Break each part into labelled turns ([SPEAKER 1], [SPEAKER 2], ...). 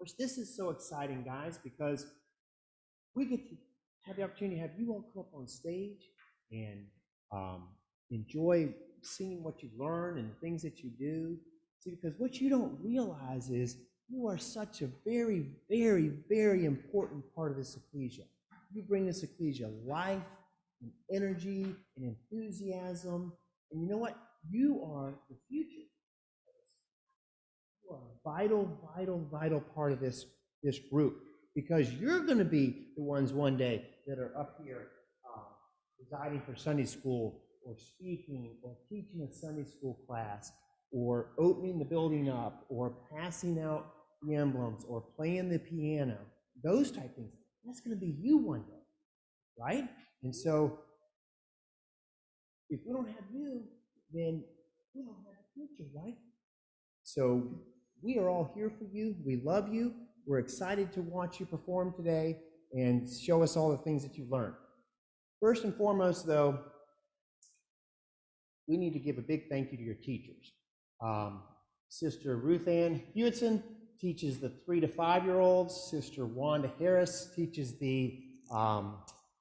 [SPEAKER 1] course, this is so exciting, guys, because we get to have the opportunity to have you all come up on stage and um, enjoy seeing what you learn and the things that you do. See, because what you don't realize is you are such a very, very, very important part of this ecclesia. You bring this ecclesia life and energy and enthusiasm. And you know what? You are the future. Vital, vital, vital part of this, this group because you're going to be the ones one day that are up here uh, presiding for Sunday school or speaking or teaching a Sunday school class or opening the building up or passing out the emblems or playing the piano, those type things. That's going to be you one day, right? And so if we don't have you, then we don't have a future, right? So we are all here for you. We love you. We're excited to watch you perform today and show us all the things that you've learned. First and foremost, though, we need to give a big thank you to your teachers. Um, Sister Ruth Ann Hewitson teaches the three to five year olds. Sister Wanda Harris teaches the um,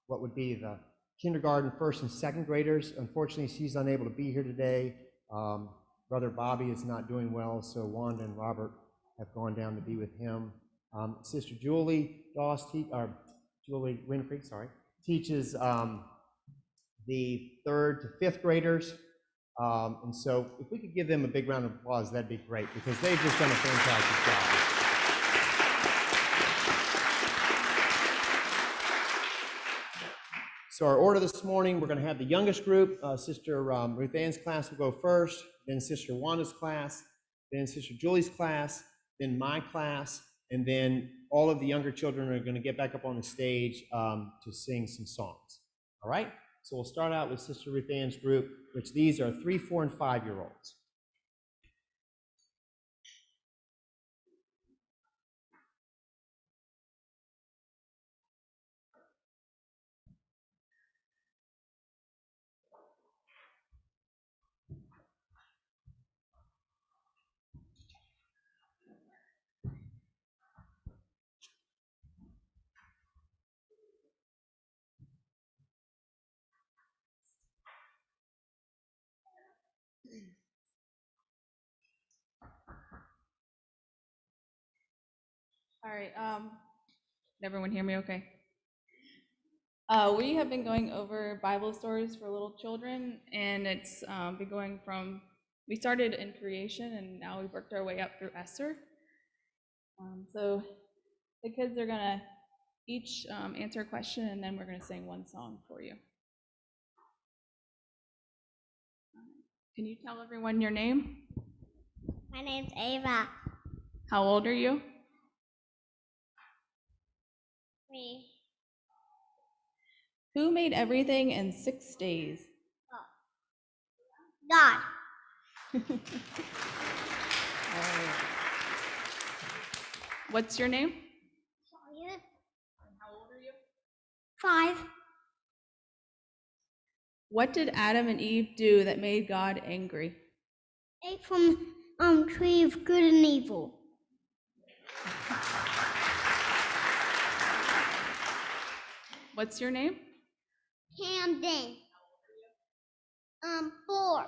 [SPEAKER 1] what would be the kindergarten first and second graders. Unfortunately, she's unable to be here today. Um, Brother Bobby is not doing well, so Wanda and Robert have gone down to be with him. Um, Sister Julie Doss, te- or Julie Winfrey, sorry, teaches um, the third to fifth graders. Um, and so, if we could give them a big round of applause, that'd be great because they've just done a fantastic job. So, our order this morning, we're going to have the youngest group. Uh, Sister um, Ruth Ann's class will go first, then Sister Wanda's class, then Sister Julie's class, then my class, and then all of the younger children are going to get back up on the stage um, to sing some songs. All right? So we'll start out with Sister Ruth Ann's group, which these are three, four, and five year olds.
[SPEAKER 2] All right, um, can everyone hear me okay? Uh, we have been going over Bible stories for little children, and it's um, been going from, we started in creation, and now we've worked our way up through Esther. Um, so the kids are gonna each um, answer a question, and then we're gonna sing one song for you. Can you tell everyone your name?
[SPEAKER 3] My name's Ava.
[SPEAKER 2] How old are you?
[SPEAKER 3] Me.
[SPEAKER 2] Who made everything in six days?
[SPEAKER 3] God.
[SPEAKER 2] What's your name?
[SPEAKER 3] How
[SPEAKER 2] old are you?
[SPEAKER 3] Five.
[SPEAKER 2] What did Adam and Eve do that made God angry?
[SPEAKER 3] Ate from um tree of good and evil.
[SPEAKER 2] What's your name?
[SPEAKER 3] Camden. Um, four.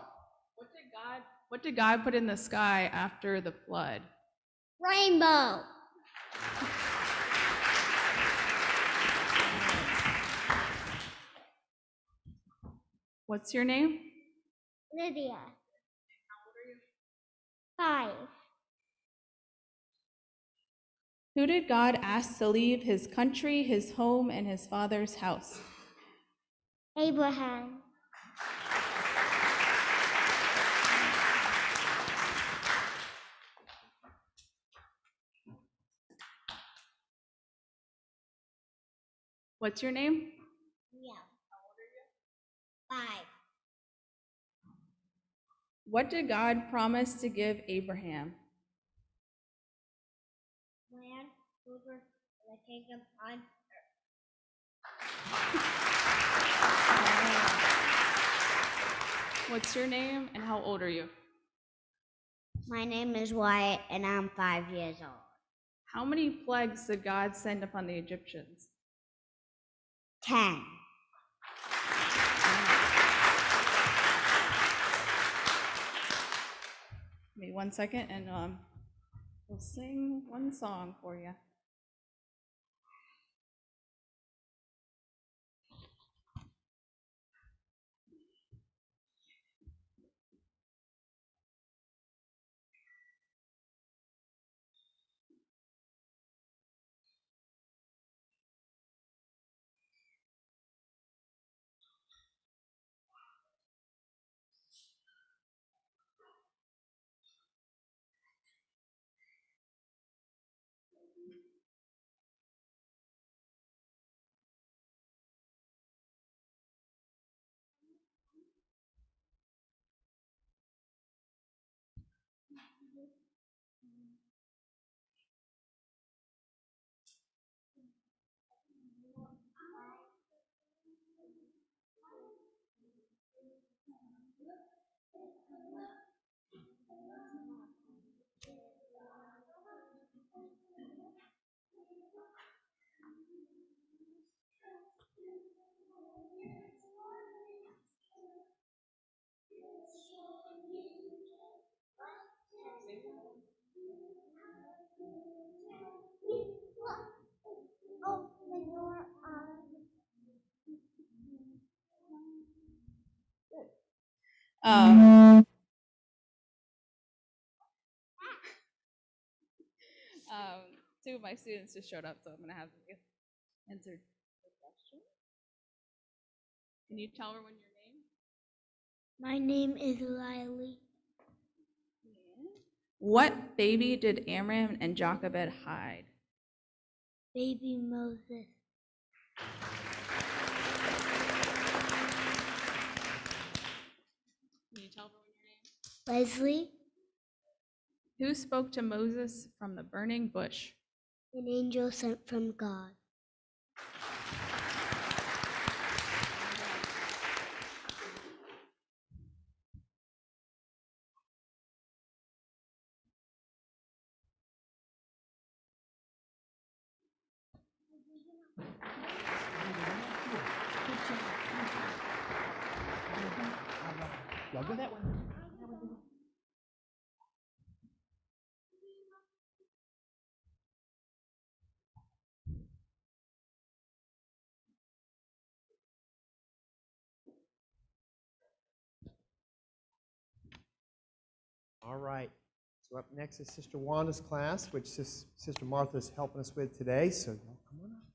[SPEAKER 2] What did God What did God put in the sky after the flood?
[SPEAKER 3] Rainbow.
[SPEAKER 2] What's your name?
[SPEAKER 3] Lydia. Five.
[SPEAKER 2] Who did God ask to leave his country, his home, and his father's house?
[SPEAKER 3] Abraham.
[SPEAKER 2] What's your name?
[SPEAKER 3] Yeah. Five.
[SPEAKER 2] What did God promise to give Abraham?
[SPEAKER 3] Land, over the kingdom on
[SPEAKER 2] What's your name and how old are you?
[SPEAKER 3] My name is Wyatt and I'm five years old.
[SPEAKER 2] How many plagues did God send upon the Egyptians?
[SPEAKER 4] Ten.
[SPEAKER 2] Give me one second and um, we'll sing one song for you. Um, um, two of my students just showed up, so I'm gonna have you answer the question. Can you tell everyone your name?
[SPEAKER 4] My name is Lily.
[SPEAKER 2] What baby did Amram and Jochebed hide?
[SPEAKER 4] Baby Moses.
[SPEAKER 2] Can you tell everyone your name?
[SPEAKER 4] Leslie,
[SPEAKER 2] Who spoke to Moses from the burning bush?
[SPEAKER 4] an angel sent from God.
[SPEAKER 1] Y'all go that way. All right. So up next is Sister Wanda's class, which Sis- Sister Martha is helping us with today. So come on up.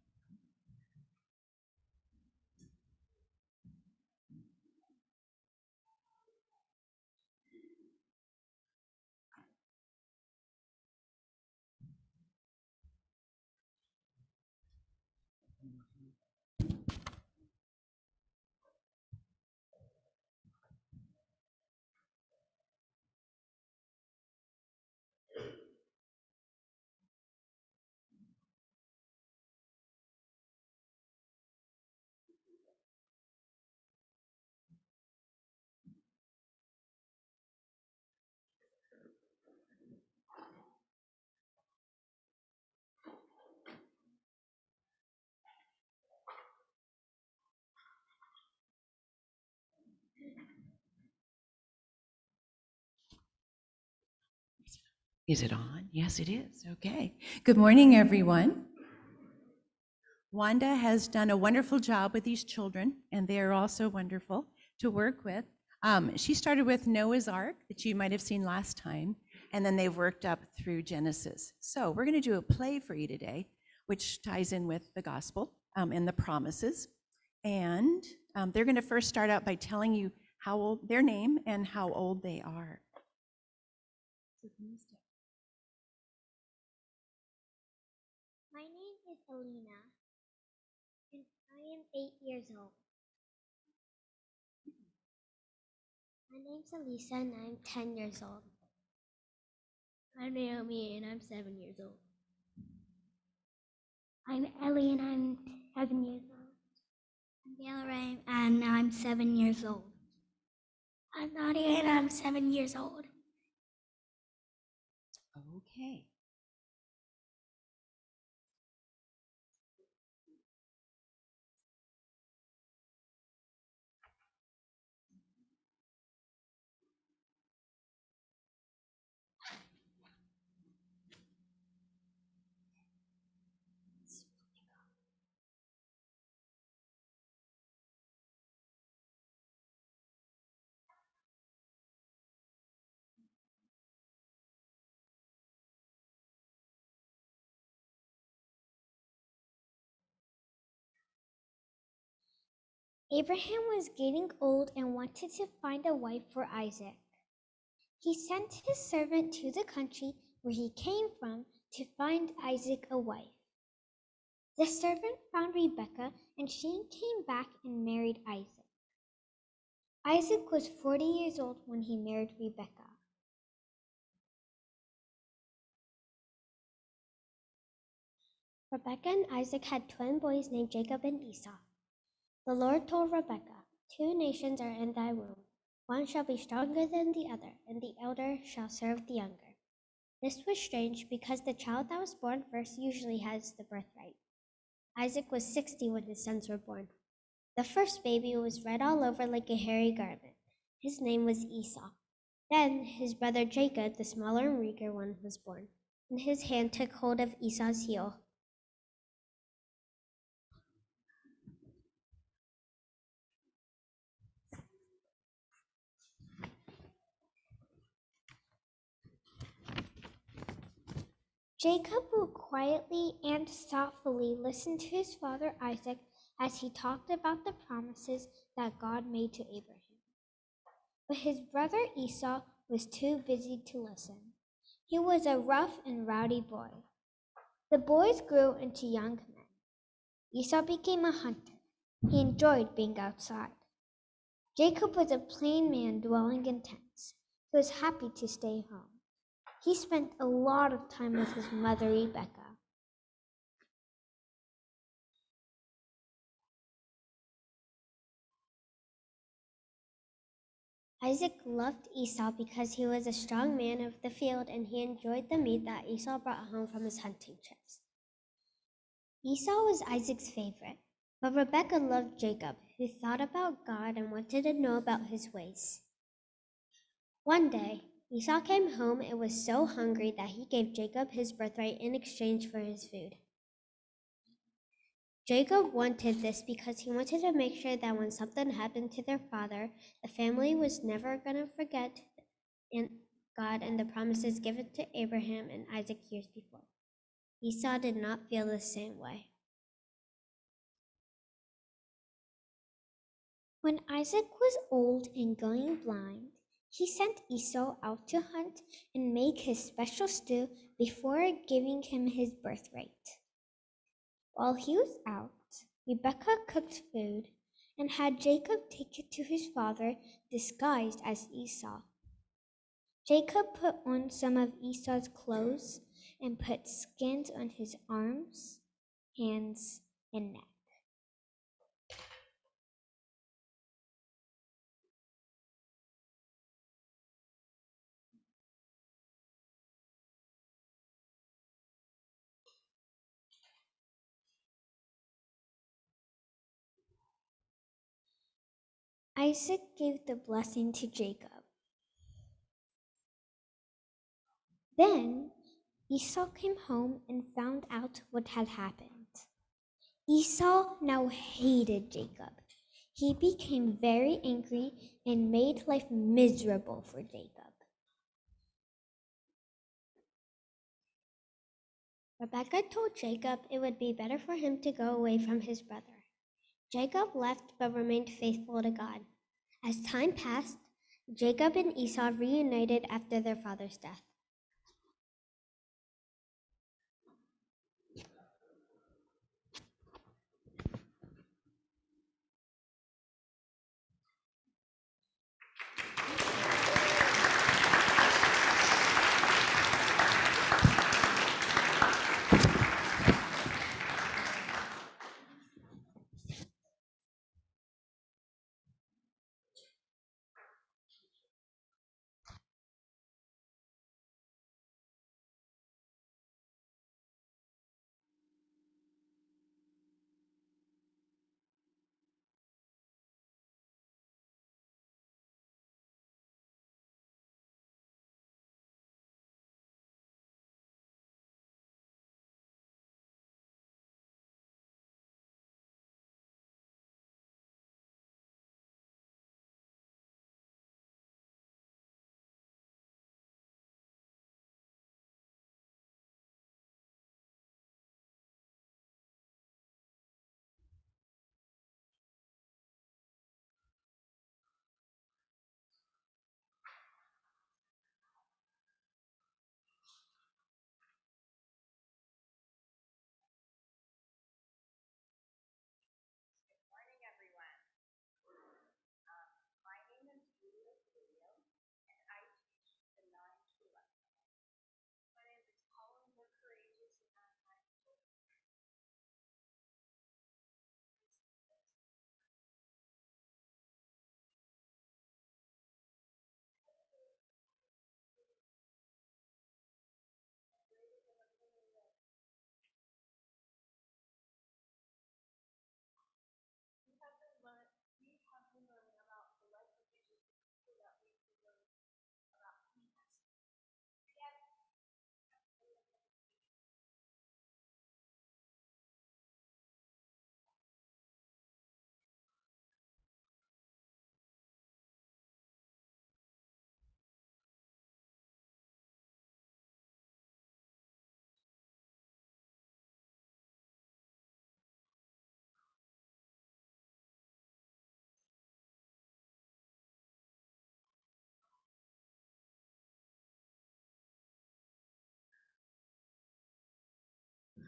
[SPEAKER 5] Is it on? Yes, it is. Okay. Good morning, everyone. Wanda has done a wonderful job with these children, and they are also wonderful to work with. Um, she started with Noah's Ark, that you might have seen last time, and then they've worked up through Genesis. So we're going to do a play for you today, which ties in with the gospel um, and the promises. And um, they're going to first start out by telling you how old their name and how old they are. So
[SPEAKER 4] Alina, and I am eight years old. My name's Elisa, and I'm 10 years old. I'm Naomi, and I'm seven years old. I'm Ellie, and I'm seven years old. I'm Gailray, and I'm seven years old. I'm Nadia, and I'm seven years old.
[SPEAKER 5] Okay.
[SPEAKER 3] Abraham was getting old and wanted to find a wife for Isaac. He sent his servant to the country where he came from to find Isaac a wife. The servant found Rebekah, and she came back and married Isaac. Isaac was 40 years old when he married Rebekah. Rebekah and Isaac had twin boys named Jacob and Esau. The Lord told Rebekah, Two nations are in thy womb. One shall be stronger than the other, and the elder shall serve the younger. This was strange because the child that was born first usually has the birthright. Isaac was 60 when his sons were born. The first baby was red all over like a hairy garment. His name was Esau. Then his brother Jacob, the smaller and weaker one, was born, and his hand took hold of Esau's heel. Jacob would quietly and thoughtfully listen to his father Isaac as he talked about the promises that God made to Abraham. But his brother Esau was too busy to listen. He was a rough and rowdy boy. The boys grew into young men. Esau became a hunter. He enjoyed being outside. Jacob was a plain man dwelling in tents. He was happy to stay home. He spent a lot of time with his mother, Rebekah. Isaac loved Esau because he was a strong man of the field and he enjoyed the meat that Esau brought home from his hunting trips. Esau was Isaac's favorite, but Rebekah loved Jacob, who thought about God and wanted to know about his ways. One day, Esau came home and was so hungry that he gave Jacob his birthright in exchange for his food. Jacob wanted this because he wanted to make sure that when something happened to their father, the family was never going to forget God and the promises given to Abraham and Isaac years before. Esau did not feel the same way. When Isaac was old and going blind, he sent Esau out to hunt and make his special stew before giving him his birthright. While he was out, Rebekah cooked food and had Jacob take it to his father disguised as Esau. Jacob put on some of Esau's clothes and put skins on his arms, hands, and neck. Isaac gave the blessing to Jacob. Then Esau came home and found out what had happened. Esau now hated Jacob. He became very angry and made life miserable for Jacob. Rebekah told Jacob it would be better for him to go away from his brother. Jacob left but remained faithful to God. As time passed, Jacob and Esau reunited after their father's death.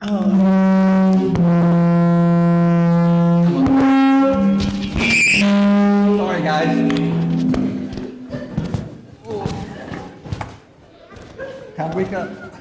[SPEAKER 3] Oh.
[SPEAKER 6] Sorry, guys. To wake up.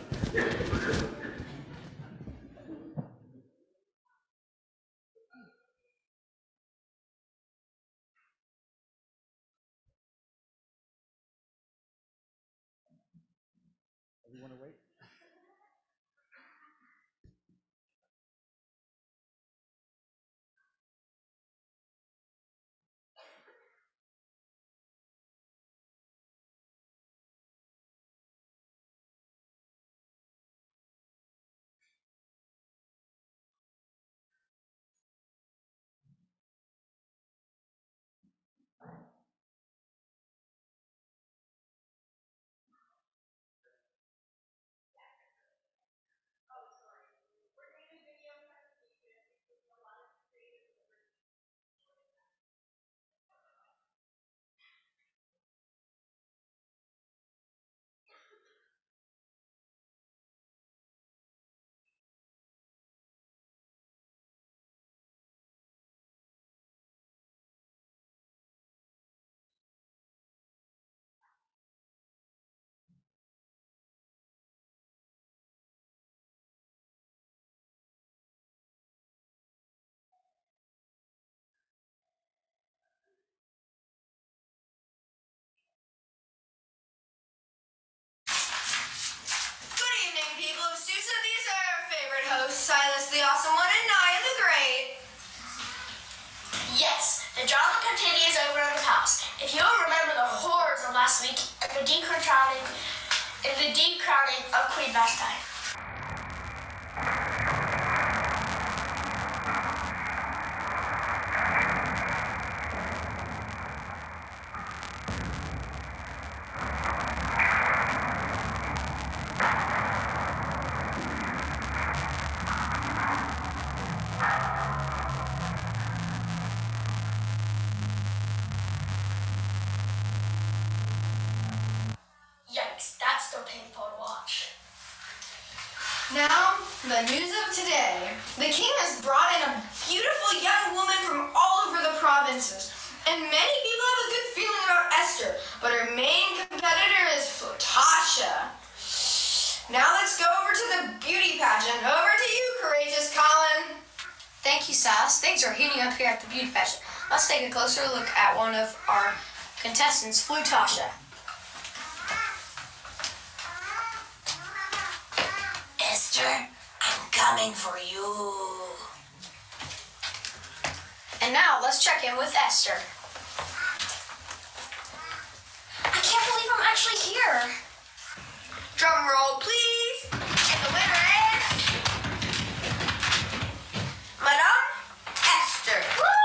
[SPEAKER 7] Hosts, the Awesome One and Naya the Great.
[SPEAKER 8] Yes, the drama continues over at the house. If you remember the horrors of last week and the decrowning and the decrowning of Queen Vashti.
[SPEAKER 7] Now, the news of today. The king has brought in a beautiful young woman from all over the provinces. And many people have a good feeling about Esther, but her main competitor is Flotasha. Now let's go over to the beauty pageant. Over to you, courageous Colin.
[SPEAKER 8] Thank you, Silas. Things are heating up here at the beauty pageant. Let's take a closer look at one of our contestants, Flutasha. Esther, I'm coming for you. And now let's check in with Esther. I can't believe I'm actually here.
[SPEAKER 7] Drum roll, please. And the winner is Madame Esther. Yeah,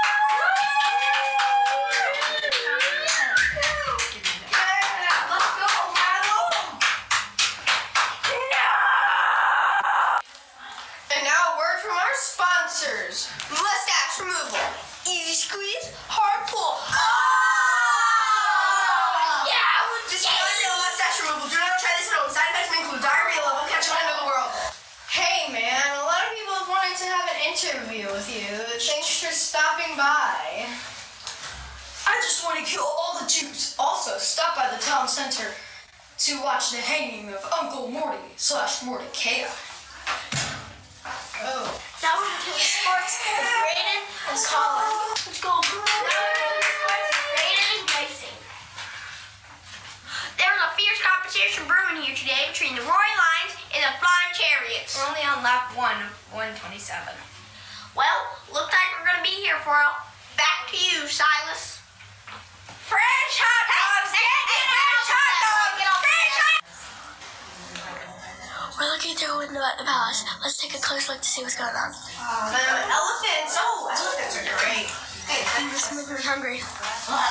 [SPEAKER 8] looking through a window at the palace. Let's take a close look to see what's going on.
[SPEAKER 7] Um, elephants. Oh, elephants are great. Hey,
[SPEAKER 8] I'm just moving hungry.
[SPEAKER 9] My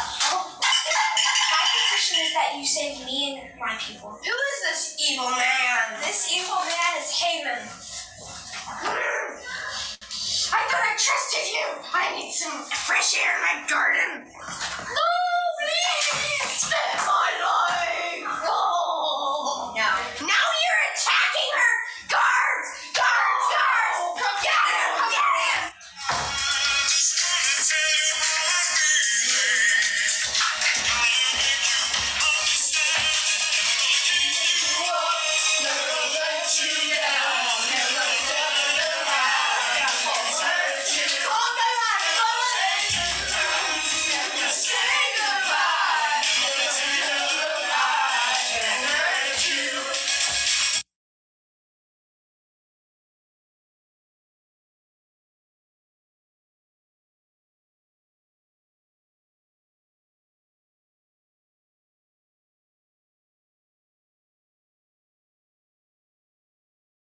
[SPEAKER 9] petition is that you save me and my people.
[SPEAKER 7] who is this evil man?
[SPEAKER 9] This evil man is Haman.
[SPEAKER 7] I thought I trusted you. I need some fresh air in my garden. No, please spare my life.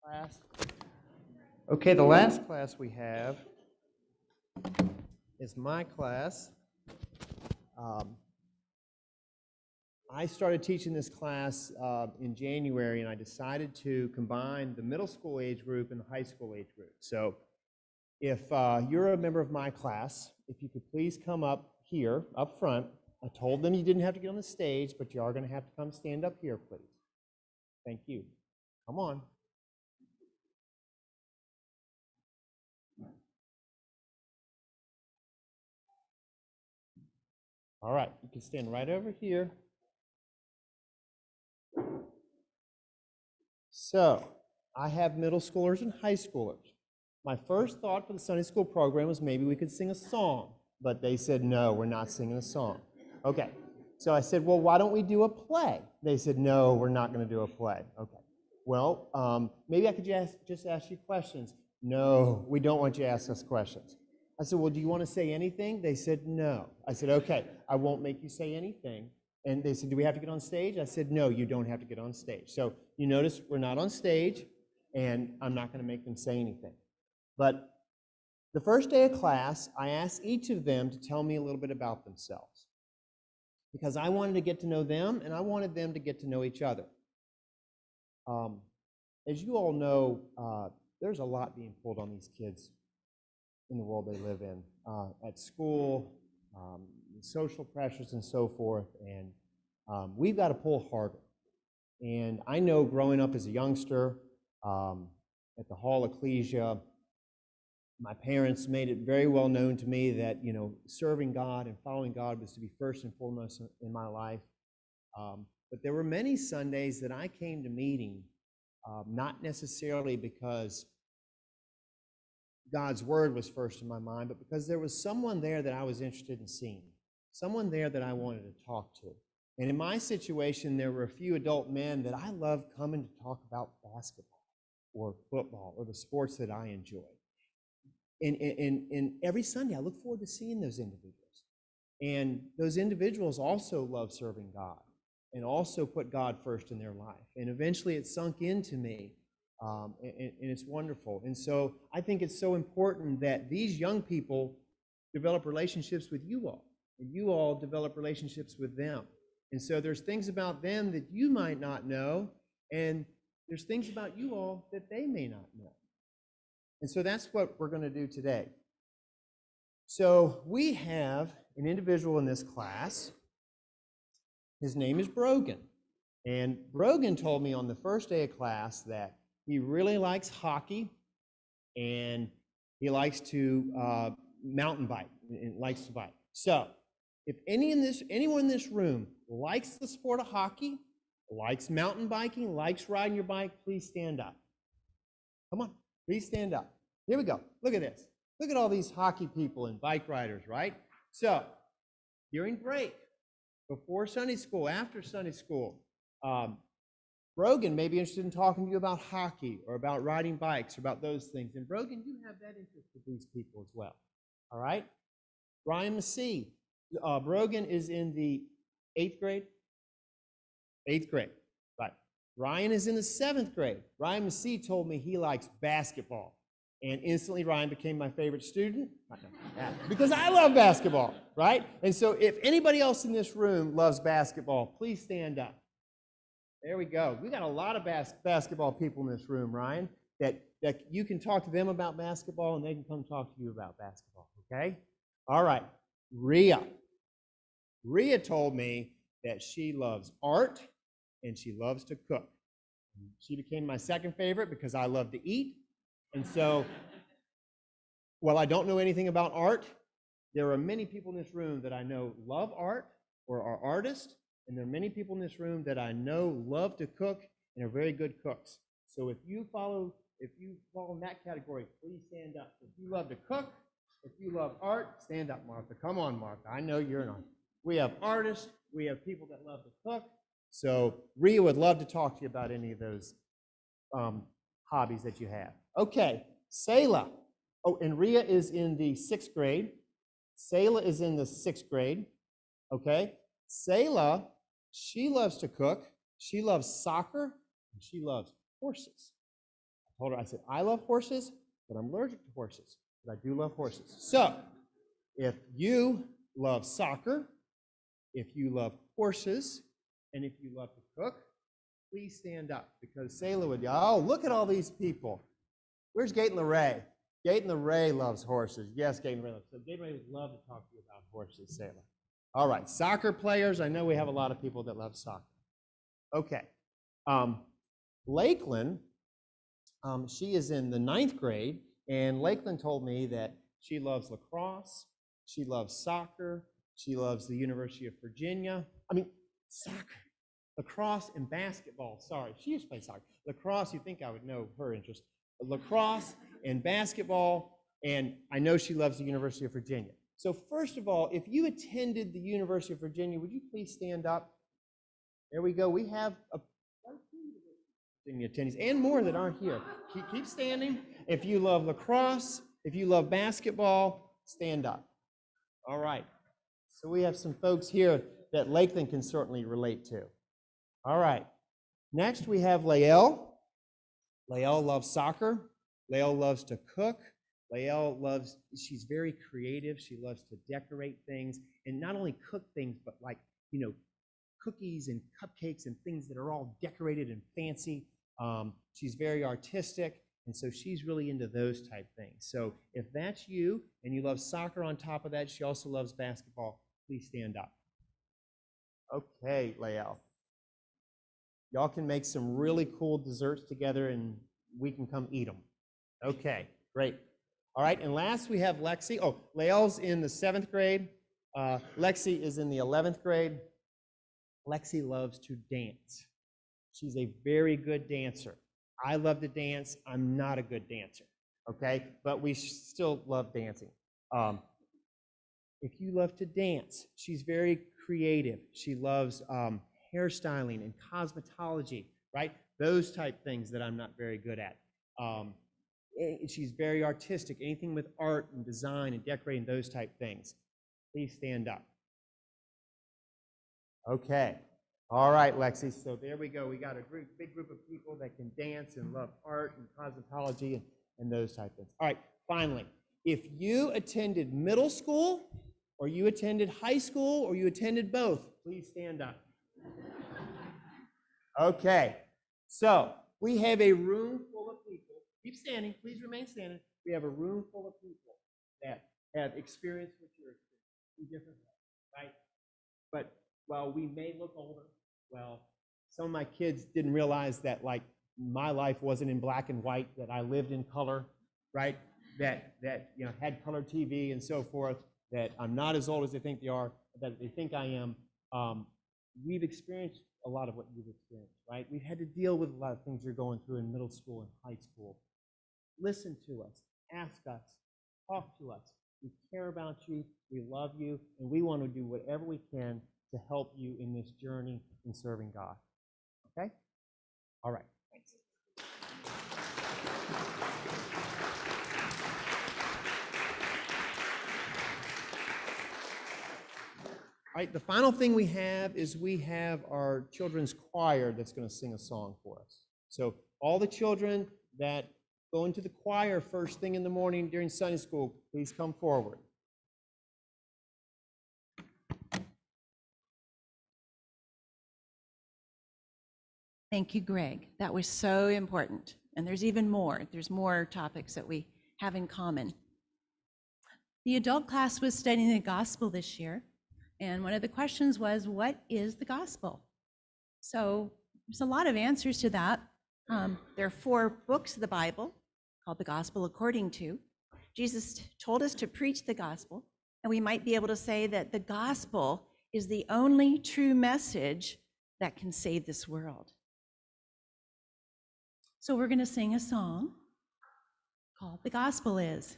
[SPEAKER 1] Class. Okay, the last class we have is my class. Um, I started teaching this class uh, in January, and I decided to combine the middle school age group and the high school age group. So if uh, you're a member of my class, if you could please come up here, up front. I told them you didn't have to get on the stage, but you are going to have to come stand up here, please. Thank you. Come on. All right, you can stand right over here. So, I have middle schoolers and high schoolers. My first thought for the Sunday school program was maybe we could sing a song, but they said, no, we're not singing a song. Okay, so I said, well, why don't we do a play? They said, no, we're not going to do a play. Okay, well, um, maybe I could just, just ask you questions. No, we don't want you to ask us questions. I said, well, do you want to say anything? They said, no. I said, okay, I won't make you say anything. And they said, do we have to get on stage? I said, no, you don't have to get on stage. So you notice we're not on stage, and I'm not going to make them say anything. But the first day of class, I asked each of them to tell me a little bit about themselves because I wanted to get to know them and I wanted them to get to know each other. Um, as you all know, uh, there's a lot being pulled on these kids in the world they live in, uh, at school, um, social pressures, and so forth. And um, we've got to pull harder. And I know growing up as a youngster um, at the Hall Ecclesia, my parents made it very well known to me that you know serving God and following God was to be first and foremost in my life. Um, but there were many Sundays that I came to meeting, um, not necessarily because God's word was first in my mind, but because there was someone there that I was interested in seeing, someone there that I wanted to talk to. And in my situation, there were a few adult men that I loved coming to talk about basketball or football or the sports that I enjoy. And, and, and every Sunday, I look forward to seeing those individuals. And those individuals also love serving God and also put God first in their life. And eventually it sunk into me, um, and, and it's wonderful. And so I think it's so important that these young people develop relationships with you all, and you all develop relationships with them. And so there's things about them that you might not know, and there's things about you all that they may not know. And so that's what we're going to do today. So we have an individual in this class. His name is Brogan. And Brogan told me on the first day of class that he really likes hockey and he likes to uh, mountain bike and likes to bike. So if any in this, anyone in this room likes the sport of hockey, likes mountain biking, likes riding your bike, please stand up. Come on. Please stand up. Here we go. Look at this. Look at all these hockey people and bike riders, right? So, during break, before Sunday school, after Sunday school, um, Brogan may be interested in talking to you about hockey or about riding bikes or about those things. And Brogan, you have that interest with these people as well. All right? Ryan Massey. Uh, Brogan is in the eighth grade. Eighth grade. Right. Ryan is in the seventh grade. Ryan Massey told me he likes basketball. And instantly, Ryan became my favorite student because I love basketball, right? And so, if anybody else in this room loves basketball, please stand up. There we go. We got a lot of bas- basketball people in this room, Ryan, that, that you can talk to them about basketball and they can come talk to you about basketball, okay? All right. Ria. Ria told me that she loves art and she loves to cook. She became my second favorite because I love to eat and so, while I don't know anything about art, there are many people in this room that I know love art or are artists, and there are many people in this room that I know love to cook and are very good cooks. So if you follow, if you fall in that category, please stand up. If you love to cook, if you love art, stand up, Martha. Come on, Martha. I know you're not. We have artists, we have people that love to cook. So Rhea would love to talk to you about any of those um, hobbies that you have. Okay, Selah. Oh, and Rhea is in the sixth grade. Selah is in the sixth grade. Okay, Selah, she loves to cook. She loves soccer, and she loves horses. I told her, I said, I love horses, but I'm allergic to horses. But I do love horses. So if you love soccer, if you love horses, and if you love to cook, please stand up because Selah would, oh, look at all these people. Where's Gaten LeRae? Gaten LeRae loves horses. Yes, Gaten LeRae loves. So Gaten LeRae would love to talk to you about horses, Selah. All right, soccer players. I know we have a lot of people that love soccer. Okay. Um, Lakeland, um, she is in the ninth grade, and Lakeland told me that she loves lacrosse, she loves soccer, she loves the University of Virginia. I mean, soccer, lacrosse, and basketball. Sorry, she used to play soccer. Lacrosse, you think I would know her interest. Lacrosse and basketball, and I know she loves the University of Virginia. So, first of all, if you attended the University of Virginia, would you please stand up? There we go. We have a Virginia attendees and more that aren't here. Keep, keep standing. If you love lacrosse, if you love basketball, stand up. All right. So we have some folks here that Lakeland can certainly relate to. All right. Next, we have Lael. Lael loves soccer. Lael loves to cook. Lael loves, she's very creative. She loves to decorate things and not only cook things, but like, you know, cookies and cupcakes and things that are all decorated and fancy. Um, she's very artistic, and so she's really into those type things. So if that's you and you love soccer on top of that, she also loves basketball, please stand up. Okay, Lael. Y'all can make some really cool desserts together and we can come eat them. Okay, great. All right, and last we have Lexi. Oh, Lael's in the seventh grade. Uh, Lexi is in the 11th grade. Lexi loves to dance. She's a very good dancer. I love to dance. I'm not a good dancer, okay? But we still love dancing. Um, if you love to dance, she's very creative. She loves um, hairstyling and cosmetology, right? Those type things that I'm not very good at. Um, she's very artistic. Anything with art and design and decorating, those type things. Please stand up. Okay. All right, Lexi. So there we go. We got a group, big group of people that can dance and love art and cosmetology and, and those type things. All right, finally, if you attended middle school or you attended high school or you attended both, please stand up. Okay, so we have a room. Keep standing. Please remain standing. We have a room full of people that have experienced what you're experiencing in different ways, right? But while we may look older, well, some of my kids didn't realize that like my life wasn't in black and white, that I lived in color, right? That that you know had color TV and so forth. That I'm not as old as they think they are, that they think I am. Um, we've experienced a lot of what you've experienced, right? We've had to deal with a lot of things you're going through in middle school and high school. Listen to us, ask us, talk to us. We care about you, we love you, and we want to do whatever we can to help you in this journey in serving God. Okay? All right. Thanks. All right, the final thing we have is we have our children's choir that's going to sing a song for us. So, all the children that go into the choir first thing in the morning during Sunday school, please come forward.
[SPEAKER 5] Thank you, Greg. That was so important. And there's even more. There's more topics that we have in common. The adult class was studying the gospel this year. And one of the questions was, What is the gospel? So there's a lot of answers to that. Um, there are four books of the Bible called the Gospel According to. Jesus told us to preach the gospel. And we might be able to say that the gospel is the only true message that can save this world. So we're going to sing a song called The Gospel Is.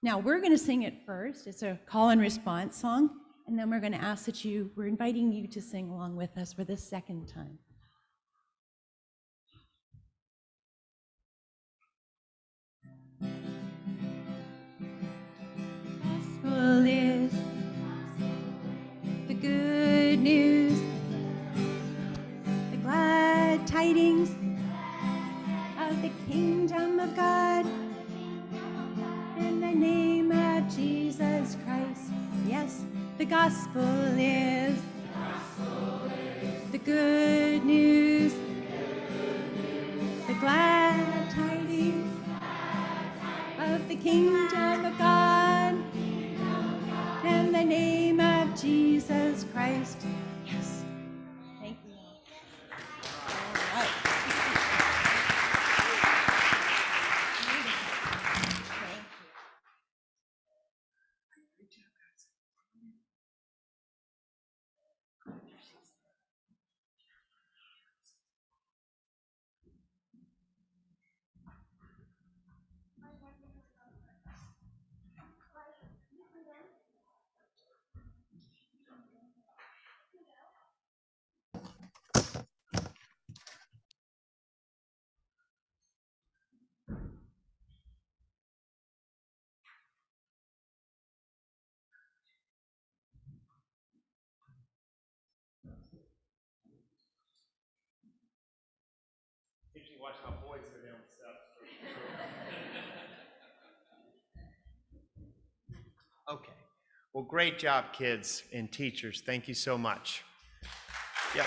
[SPEAKER 5] Now we're going to sing it first. It's a call and response song. And then we're going to ask that you, we're inviting you to sing along with us for the second time. Is the good news, the glad tidings of the kingdom of God. In the name of Jesus Christ. Yes, the gospel is the good news, the glad tidings of the kingdom of God. In the name of Jesus Christ.
[SPEAKER 1] Watch how boys go down the steps. Okay. Well, great job, kids and teachers. Thank you so much. Yep.